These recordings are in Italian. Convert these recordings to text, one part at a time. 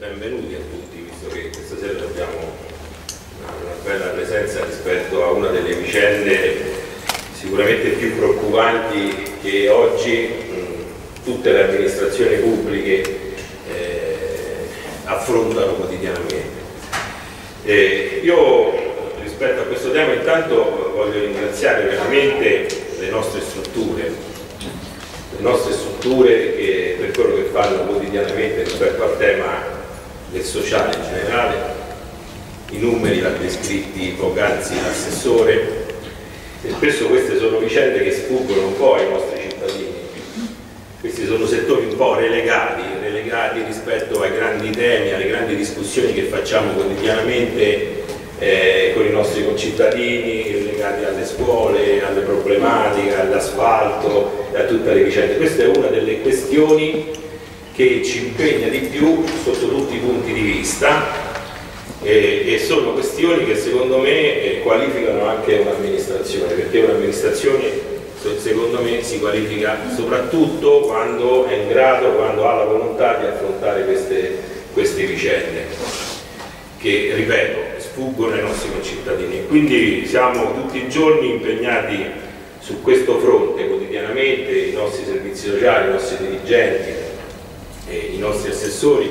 benvenuti a tutti, visto che questa sera abbiamo una bella presenza rispetto a una delle vicende sicuramente più preoccupanti che oggi tutte le amministrazioni pubbliche eh, affrontano quotidianamente. Eh, io rispetto a questo tema intanto voglio ringraziare veramente le nostre strutture, le nostre strutture che per quello che fanno quotidianamente rispetto al tema del sociale in generale, i numeri l'ha descritti poc'anzi l'assessore e spesso queste sono vicende che sfuggono un po' ai nostri cittadini. Questi sono settori un po' relegati, relegati rispetto ai grandi temi, alle grandi discussioni che facciamo quotidianamente eh, con i nostri concittadini, legati alle scuole, alle problematiche, all'asfalto e a tutte le vicende. Questa è una delle questioni che ci impegna di più sotto tutti i punti di vista e, e sono questioni che secondo me eh, qualificano anche un'amministrazione, perché un'amministrazione secondo me si qualifica soprattutto quando è in grado, quando ha la volontà di affrontare queste, queste vicende che, ripeto, sfuggono ai nostri concittadini. Quindi siamo tutti i giorni impegnati su questo fronte quotidianamente, i nostri servizi sociali, i nostri dirigenti, eh, i nostri assessori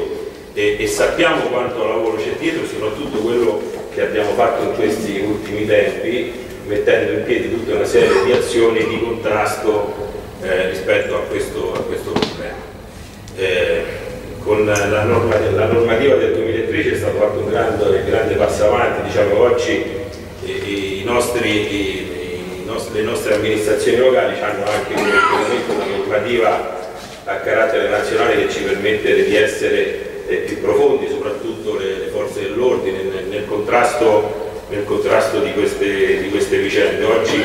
e, e, sappiamo quanto lavoro c'è dietro, soprattutto quello che abbiamo fatto in questi ultimi tempi, mettendo in piedi tutta una serie di azioni di contrasto eh, rispetto a questo, a questo problema. Eh, con la, norma, la, normativa del 2013 è stato fatto un grande, grande passo avanti, diciamo oggi eh, i nostri, i, i nostri, le nostre amministrazioni locali hanno anche una normativa a carattere nazionale che ci permette di essere eh, più profondi, soprattutto le, le forze dell'ordine, nel, nel, contrasto, nel contrasto di, queste, di queste vicende. Oggi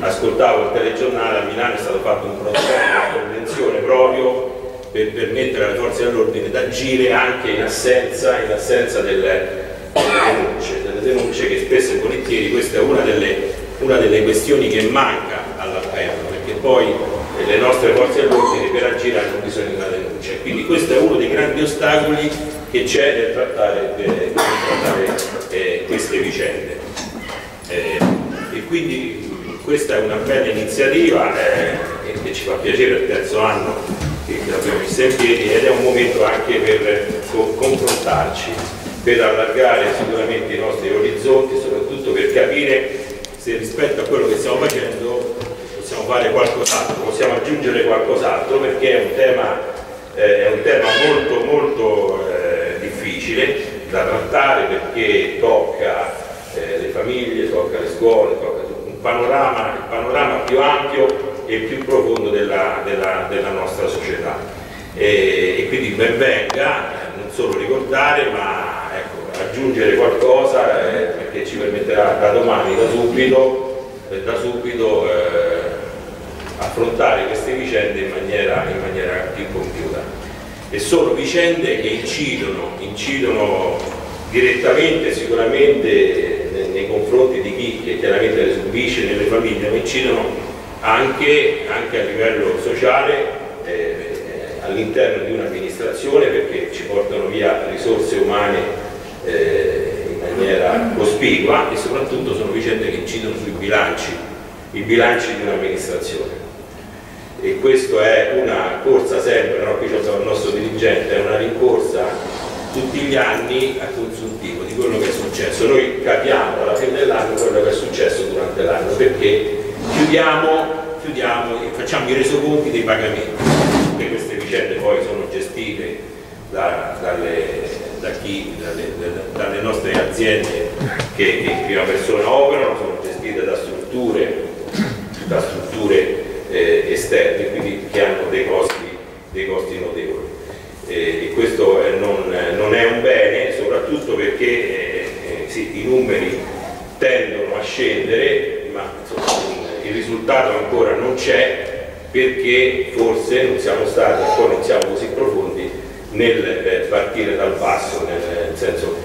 ascoltavo il telegiornale, a Milano è stato fatto un protocollo, una convenzione proprio per permettere alle forze dell'ordine di agire anche in assenza, in assenza delle, delle, denunce, delle denunce che spesso e volentieri questa è una delle, una delle questioni che manca all'appello, perché poi le nostre forze dell'ordine per agire hanno bisogno di una denuncia. Quindi questo è uno dei grandi ostacoli che c'è nel trattare, eh, nel trattare eh, queste vicende. Eh, e quindi questa è una bella iniziativa eh, che ci fa piacere il terzo anno che l'abbiamo messa in piedi ed è un momento anche per confrontarci, per allargare sicuramente i nostri orizzonti, soprattutto per capire se rispetto a quello che stiamo facendo possiamo fare qualcos'altro, possiamo aggiungere qualcos'altro perché è un tema, eh, è un tema molto molto eh, difficile da trattare perché tocca eh, le famiglie, tocca le scuole, tocca un panorama, il panorama più ampio e più profondo della, della, della nostra società. E, e quindi ben venga eh, non solo ricordare ma ecco, aggiungere qualcosa eh, perché ci permetterà da domani, da subito, eh, da subito affrontare queste vicende in maniera, in maniera più compiuta. E sono vicende che incidono, incidono direttamente sicuramente nei, nei confronti di chi chiaramente le subisce nelle famiglie, ma incidono anche, anche a livello sociale eh, all'interno di un'amministrazione perché ci portano via risorse umane eh, in maniera cospicua e soprattutto sono vicende che incidono sui bilanci, i bilanci di un'amministrazione e questa è una corsa sempre, no? qui c'è il nostro dirigente, è una rincorsa tutti gli anni a consultivo di quello che è successo. Noi capiamo alla fine dell'anno quello che è successo durante l'anno perché chiudiamo, chiudiamo e facciamo i resoconti dei pagamenti, perché queste vicende poi sono gestite da, dalle, da chi, dalle, dalle, nostre aziende che, che in prima persona operano, sono gestite da strutture, da strutture che hanno dei costi, dei costi notevoli. Eh, e questo non, non, è un bene, soprattutto perché eh, eh, sì, i numeri tendono a scendere, ma il risultato ancora non c'è perché forse non siamo stati, ancora non siamo così profondi nel eh, partire dal basso, nel senso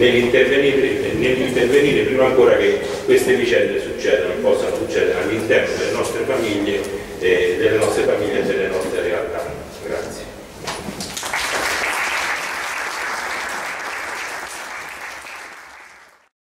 nell'intervenire, nell prima ancora che queste vicende succedano, possano succedere all'interno delle nostre famiglie, eh, delle nostre famiglie e delle nostre realtà.